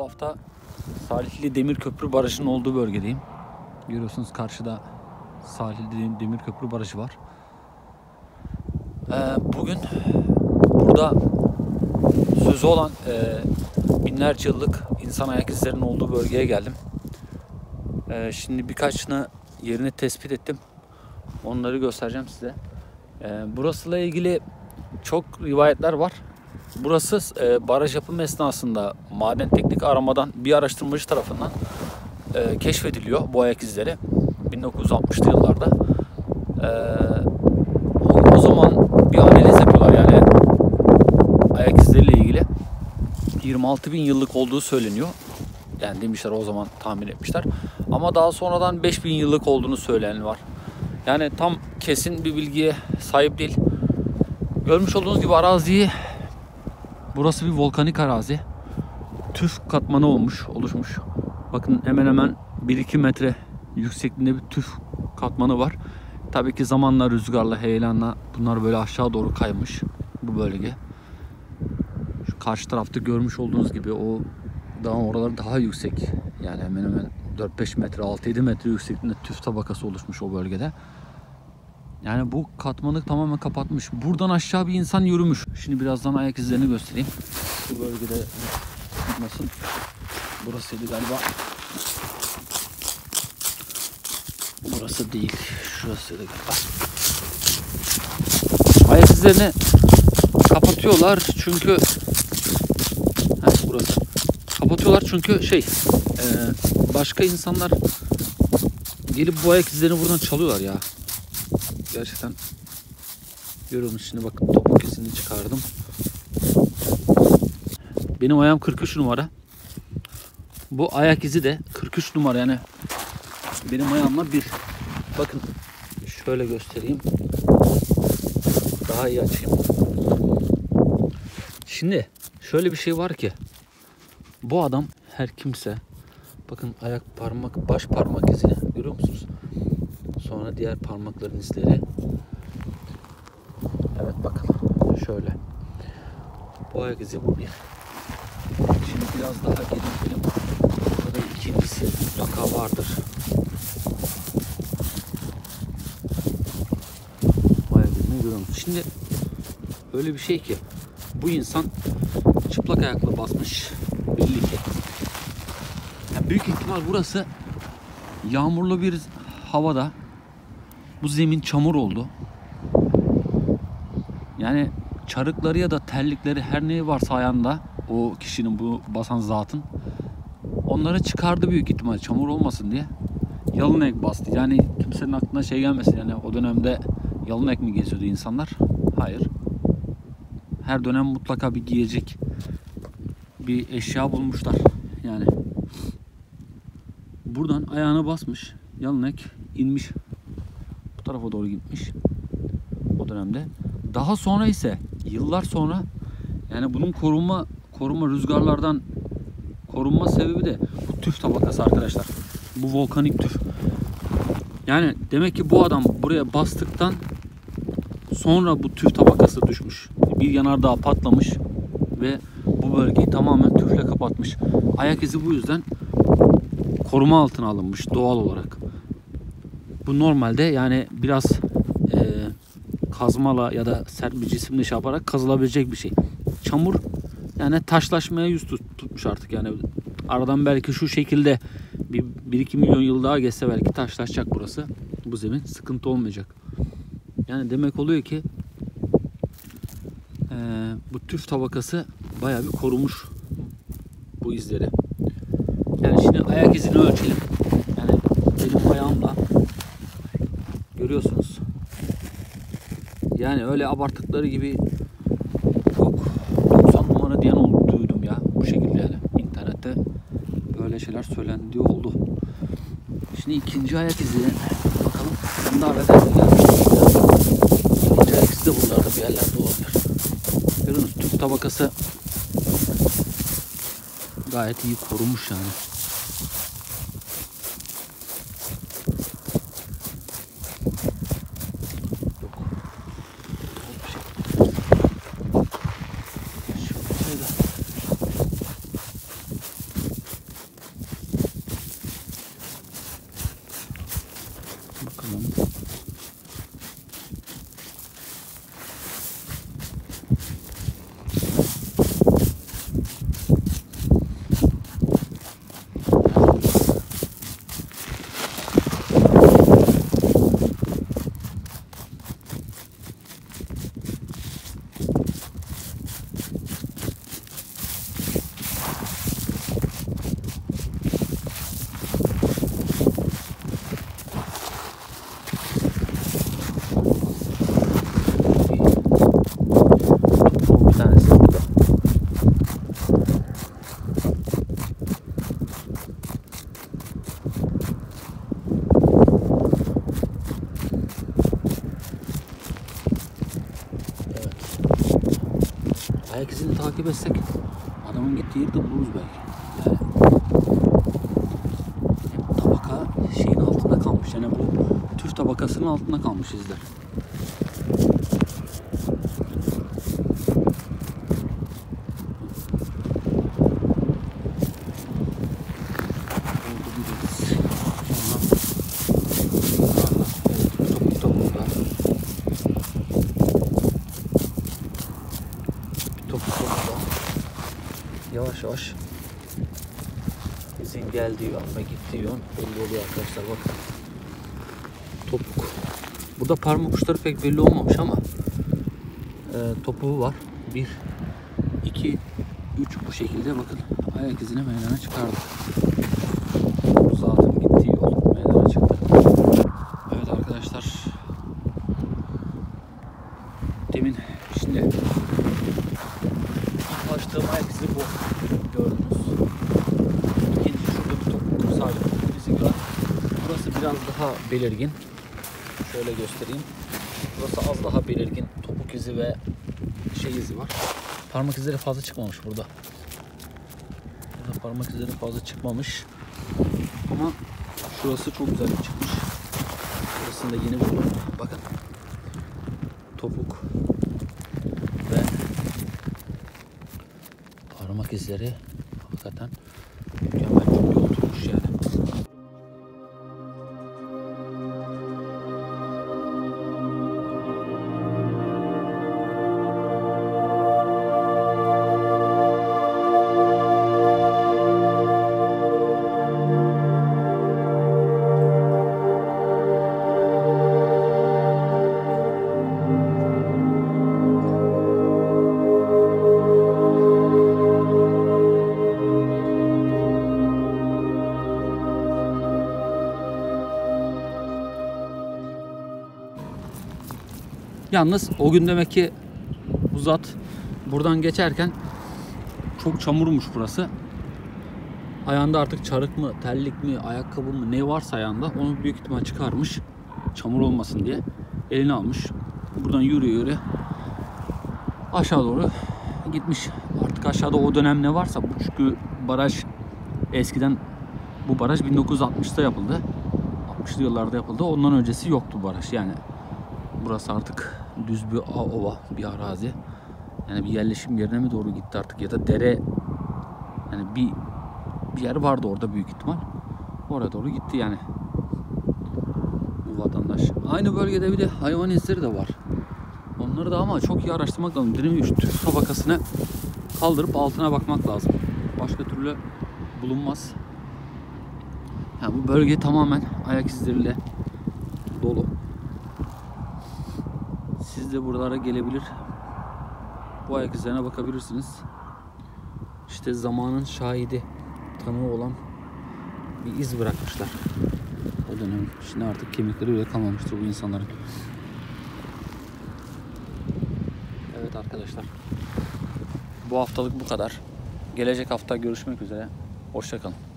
Bu hafta Salihli Demirköprü Barajı'nın olduğu bölgedeyim. Görüyorsunuz karşıda Salihli Demirköprü Barajı var. Ee, bugün burada sözü olan e, binlerce yıllık insan ayak izlerinin olduğu bölgeye geldim. Ee, şimdi birkaçını yerini tespit ettim. Onları göstereceğim size. Ee, burasıyla ilgili çok rivayetler var. Burası e, baraj yapım esnasında maden teknik aramadan bir araştırmacı tarafından e, keşfediliyor bu ayak izleri 1960'lı yıllarda. E, o, o zaman bir analiz yapıyorlar yani ayak izleriyle ilgili 26 bin yıllık olduğu söyleniyor. Yani demişler o zaman tahmin etmişler. Ama daha sonradan 5 bin yıllık olduğunu söyleyen var. Yani tam kesin bir bilgiye sahip değil. Görmüş olduğunuz gibi araziyi burası bir volkanik arazi. Tüf katmanı olmuş, oluşmuş. Bakın hemen hemen 1-2 metre yüksekliğinde bir tüf katmanı var. Tabii ki zamanla rüzgarla, heyelanla bunlar böyle aşağı doğru kaymış bu bölge. Şu karşı tarafta görmüş olduğunuz gibi o dağın oraları daha yüksek. Yani hemen hemen 4-5 metre, 6-7 metre yüksekliğinde tüf tabakası oluşmuş o bölgede. Yani bu katmanı tamamen kapatmış. Buradan aşağı bir insan yürümüş. Şimdi birazdan ayak izlerini göstereyim. Bu bölgede nasıl? Burasıydı galiba. Burası değil. Şurasıydı galiba. Ayak izlerini kapatıyorlar çünkü Heh, burası. Kapatıyorlar çünkü şey başka insanlar gelip bu ayak izlerini buradan çalıyorlar ya. Gerçekten görüyorsunuz şimdi bakın topuk izini çıkardım. Benim ayağım 43 numara. Bu ayak izi de 43 numara yani benim ayağımla bir. Bakın şöyle göstereyim. Daha iyi açayım. Şimdi şöyle bir şey var ki bu adam her kimse bakın ayak parmak baş parmak izini görüyor musunuz? Sonra diğer parmakların izleri. Evet bakın şöyle. Bu ayak izi bu bir. Şimdi biraz daha geri gidelim. Burada ikincisi mutlaka vardır. Bu ayak izini görüyor musunuz? Şimdi öyle bir şey ki bu insan çıplak ayakla basmış belli ki. Yani büyük ihtimal burası yağmurlu bir havada bu zemin çamur oldu. Yani çarıkları ya da terlikleri her neyi varsa ayağında o kişinin bu basan zatın onları çıkardı büyük ihtimal çamur olmasın diye. Yalın ek bastı. Yani kimsenin aklına şey gelmesin yani o dönemde yalın ek mi geziyordu insanlar? Hayır. Her dönem mutlaka bir giyecek bir eşya bulmuşlar. Yani buradan ayağına basmış. Yalın ek inmiş tarafa doğru gitmiş o dönemde. Daha sonra ise yıllar sonra yani bunun korunma korunma rüzgarlardan korunma sebebi de bu tüf tabakası arkadaşlar. Bu volkanik tüf. Yani demek ki bu adam buraya bastıktan sonra bu tüf tabakası düşmüş. Bir yanardağ patlamış ve bu bölgeyi tamamen tüfle kapatmış. Ayak izi bu yüzden koruma altına alınmış doğal olarak. Bu normalde yani biraz e, kazmala ya da sert bir cisimle şey yaparak kazılabilecek bir şey. Çamur yani taşlaşmaya yüz tut, tutmuş artık yani. Aradan belki şu şekilde bir, bir iki milyon yıl daha geçse belki taşlaşacak burası. Bu zemin sıkıntı olmayacak. Yani demek oluyor ki e, bu tüf tabakası bayağı bir korumuş bu izleri. Yani şimdi ayak izini ölçelim. Yani benim ayağımla görüyorsunuz. Yani öyle abarttıkları gibi yok 90 numara diyen oldu, duydum ya bu şekilde yani internette böyle şeyler söylendiği oldu. Şimdi ikinci ayak izi bakalım. Bunlar da. İkinci ayak izi de bunlarda bir yerlerde olabilir. Görüyorsunuz tüp tabakası gayet iyi korunmuş yani. Bakalım. Bu bir tanesi burada. Evet. Ayak izini takip etsek adamın gittiği yerde buluruz belki. Yani tabaka şeyin altında kalmış. Yani bu tüf tabakasının altında kalmış izler. Oldu biliriz. Sonra topuk topukta. Bir topuk topukta. Yavaş izin geldiği yön ve gittiği yön belli oluyor arkadaşlar bakın. Topuk. Burada parmak uçları pek belli olmamış ama e, topuğu var. Bir, iki, üç bu şekilde bakın ayak izini meydana çıkardı. Zaten gittiği yol meydana çıktı. Evet arkadaşlar. Demin şimdi ilk açtığım ayak izi bu. Gördünüz. İkinci şurada bir topuk sadece topuk izi var. Burası biraz daha belirgin. Şöyle göstereyim. Burası az daha belirgin topuk izi ve şey izi var. Parmak izleri fazla çıkmamış burada. Burada parmak izleri fazla çıkmamış. Ama şurası çok güzel çıkmış. Burasını da yeni buldum. Bakın. Topuk ve parmak izleri hakikaten mükemmel çok iyi oturmuş yani. Yalnız o gün demek ki bu zat buradan geçerken çok çamurmuş burası. Ayağında artık çarık mı, terlik mi, ayakkabı mı ne varsa ayağında onu büyük ihtimal çıkarmış. Çamur olmasın diye elini almış. Buradan yürüye yürüye aşağı doğru gitmiş. Artık aşağıda o dönem ne varsa çünkü baraj eskiden bu baraj 1960'ta yapıldı. 60'lı yıllarda yapıldı. Ondan öncesi yoktu baraj. Yani burası artık düz bir ova, bir arazi. Yani bir yerleşim yerine mi doğru gitti artık ya da dere yani bir bir yer vardı orada büyük ihtimal. Oraya doğru gitti yani. Bu vatandaş. Aynı bölgede bir de hayvan izleri de var. Onları da ama çok iyi araştırmak lazım. Gibi şu tüf tabakasını kaldırıp altına bakmak lazım. Başka türlü bulunmaz. Yani bu bölge tamamen ayak izleriyle dolu. Siz de buralara gelebilir. Bu ayak izlerine bakabilirsiniz. İşte zamanın şahidi, tanığı olan bir iz bırakmışlar. O dönem. Şimdi artık kemikleri bile kalmamıştır bu insanların. Evet arkadaşlar. Bu haftalık bu kadar. Gelecek hafta görüşmek üzere. Hoşçakalın.